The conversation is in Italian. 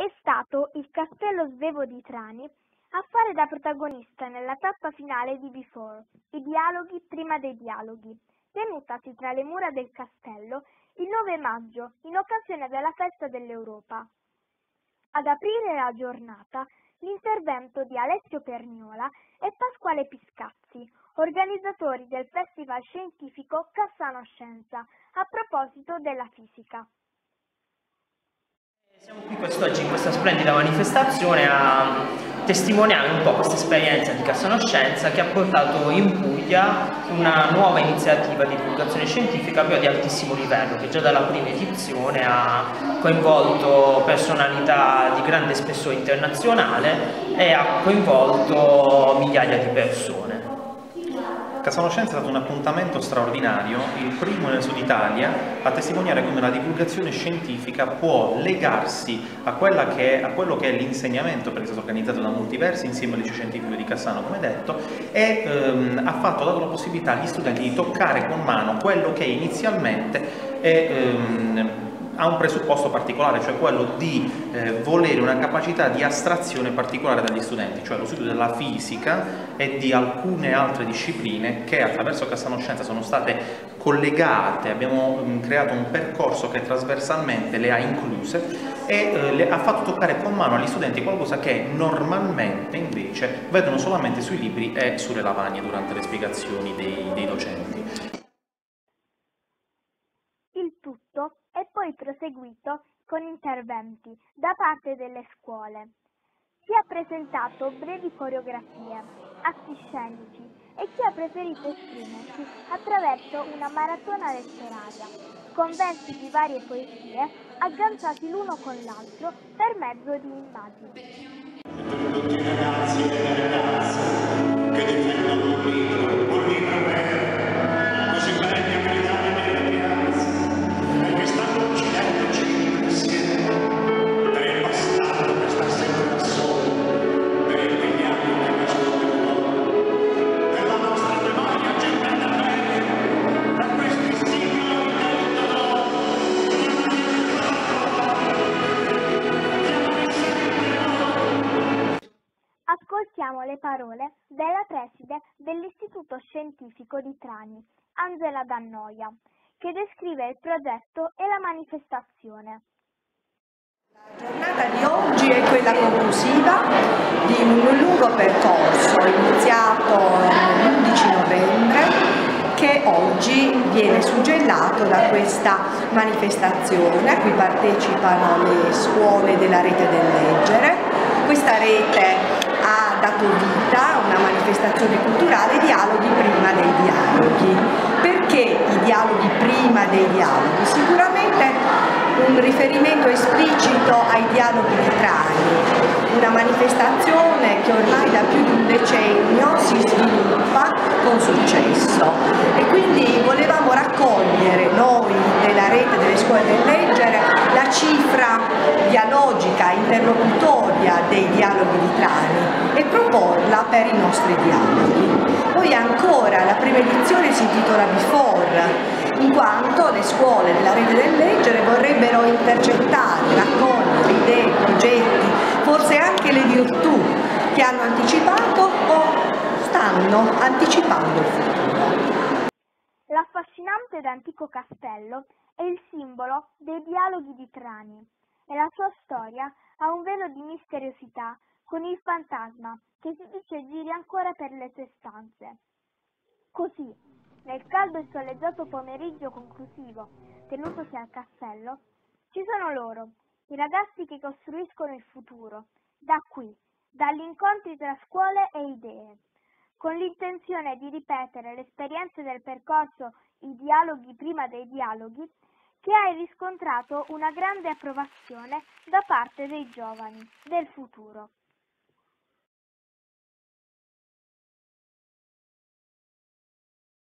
È stato il Castello Svevo di Trani a fare da protagonista nella tappa finale di Before, i dialoghi prima dei dialoghi, tenutasi tra le mura del castello il 9 maggio in occasione della festa dell'Europa. Ad aprire la giornata l'intervento di Alessio Perniola e Pasquale Piscazzi, organizzatori del Festival Scientifico Cassano Scienza, a proposito della fisica. Siamo qui quest'oggi in questa splendida manifestazione a testimoniare un po' questa esperienza di Cassanoscienza che ha portato in Puglia una nuova iniziativa di divulgazione scientifica però di altissimo livello che già dalla prima edizione ha coinvolto personalità di grande spessore internazionale e ha coinvolto migliaia di persone. Casanoscenza è stato un appuntamento straordinario, il primo nel sud Italia, a testimoniare come la divulgazione scientifica può legarsi a, che è, a quello che è l'insegnamento, perché è stato organizzato da Multiversi insieme al liceo scientifico di Cassano, come detto, e ehm, ha fatto, dato la possibilità agli studenti di toccare con mano quello che inizialmente è... Ehm, ha un presupposto particolare, cioè quello di eh, volere una capacità di astrazione particolare dagli studenti, cioè lo studio della fisica e di alcune altre discipline che attraverso Cassanoscienza sono state collegate, abbiamo mh, mm, creato un percorso che trasversalmente le ha incluse e eh, le ha fatto toccare con mano agli studenti qualcosa che normalmente invece vedono solamente sui libri e sulle lavagne durante le spiegazioni dei, dei docenti. e poi proseguito con interventi da parte delle scuole. Si è presentato brevi coreografie, atti scenici e chi ha preferito esprimersi attraverso una maratona letteraria, con versi di varie poesie agganciati l'uno con l'altro per mezzo di immagini. Tutti i ragazzi e le ragazze che difendono un libro, Ascoltiamo le parole della preside dell'Istituto Scientifico di Trani, Angela Dannoia, che descrive il progetto e la manifestazione. La giornata di oggi è quella conclusiva di un lungo percorso iniziato l'11 novembre che oggi viene suggellato da questa manifestazione a cui partecipano le scuole della rete del leggere. Questa rete vita una manifestazione culturale dialoghi prima dei dialoghi. Perché i dialoghi prima dei dialoghi? Sicuramente un riferimento esplicito ai dialoghi di Trani, una manifestazione che ormai da più di un decennio si sviluppa con successo e quindi volevamo raccogliere noi della rete delle scuole del leggere la cifra dialogica, interlocutoria dei dialoghi di Trani e proporla per i nostri dialoghi. Poi ancora la prima edizione si intitola Before, in quanto le scuole della rete del leggere vorrebbero intercettare, raccogliere idee, progetti, forse anche le virtù che hanno anticipato o stanno anticipando il futuro. L'affascinante ed antico castello è il simbolo dei dialoghi di Trani e la sua storia ha un velo di misteriosità con il fantasma che si dice giri ancora per le sue stanze. Così, nel caldo e soleggiato pomeriggio conclusivo, tenutosi al castello, ci sono loro, i ragazzi che costruiscono il futuro, da qui, dagli incontri tra scuole e idee, con l'intenzione di ripetere le esperienze del percorso I dialoghi prima dei dialoghi, che ha riscontrato una grande approvazione da parte dei giovani del futuro.